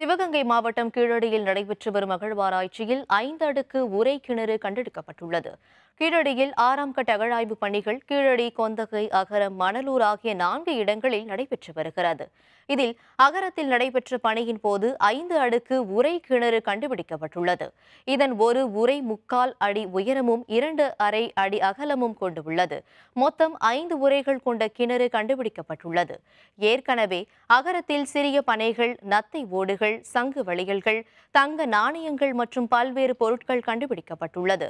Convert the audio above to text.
சிவகங்கை மாவட்டம் கீழடியில் நடைபெற்று வரும் அகழ்வாராய்ச்சியில் ஐந்து அடுக்கு உரை கிணறு கண்டெடுக்கப்பட்டுள்ளது. கீழடியில் ஆறாம் கட்ட அகழாய்வு பணிகள் கீழடி கொந்தகை அகரம் மணலூர் ஆகிய நான்கு இடங்களில் நடைபெற்று வருகிறது. இதில் அகரத்தில் நடைபெற்ற பணியின் போது ஐந்து அடுக்கு உரை கிணறு கண்டுபிடிக்கப்பட்டுள்ளது. இதன் ஒரு உரை முக்கால் அடி உயரமும் இரண்டு அரை அடி அகலமும் கொண்டு உள்ளது. மொத்தம் ஐந்து உரைகள் கொண்ட கிணறு கண்டுபிடிக்கப்பட்டுள்ளது. ஏற்கனவே அகரத்தில் சிறிய பனைகள் நத்தை ஓடுகள் சங்கு வளையல்கள் தங்க நாணயங்கள் மற்றும் பல்வேறு பொருட்கள் கண்டுபிடிக்கப்பட்டுள்ளது.